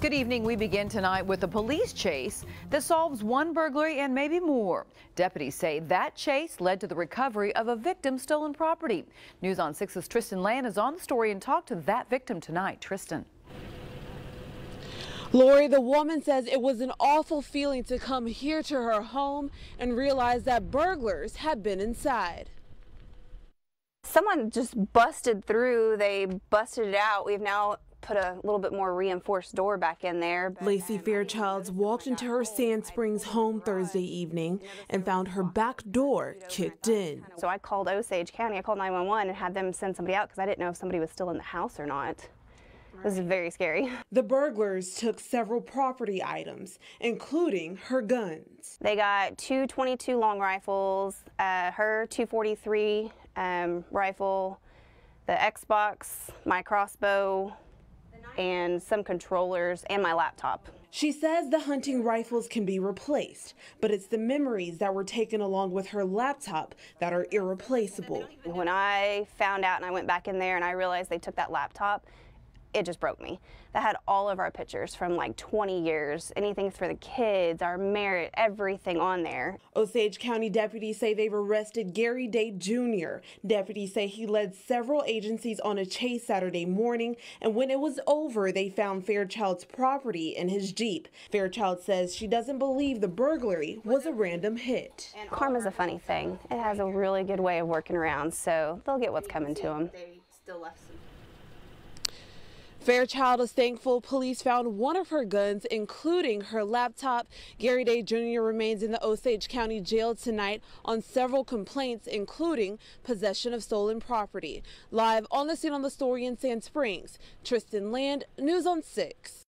Good evening. We begin tonight with a police chase that solves one burglary and maybe more. Deputies say that chase led to the recovery of a victim's stolen property. News on 6's Tristan Land is on the story and talked to that victim tonight. Tristan. Lori, the woman says it was an awful feeling to come here to her home and realize that burglars had been inside. Someone just busted through. They busted it out. We've now put a little bit more reinforced door back in there. Lacey Fairchilds walked into her Sand Springs home Thursday evening and found her back door kicked in. So I called Osage County, I called 911 and had them send somebody out because I didn't know if somebody was still in the house or not. This is very scary. The burglars took several property items, including her guns. They got two 22 long rifles, uh, her 243 um, rifle, the Xbox, my crossbow, and some controllers and my laptop. She says the hunting rifles can be replaced, but it's the memories that were taken along with her laptop that are irreplaceable. When I found out and I went back in there and I realized they took that laptop, it just broke me. That had all of our pictures from like 20 years, anything for the kids, our merit, everything on there. Osage County deputies say they've arrested Gary Day Jr. Deputies say he led several agencies on a chase Saturday morning, and when it was over, they found Fairchild's property in his Jeep. Fairchild says she doesn't believe the burglary was a random hit. Karma's a funny thing. It has a really good way of working around, so they'll get what's coming to them. Fairchild is thankful police found one of her guns, including her laptop. Gary Day Jr. remains in the Osage County Jail tonight on several complaints, including possession of stolen property. Live on the scene on the story in Sand Springs, Tristan Land, News on 6.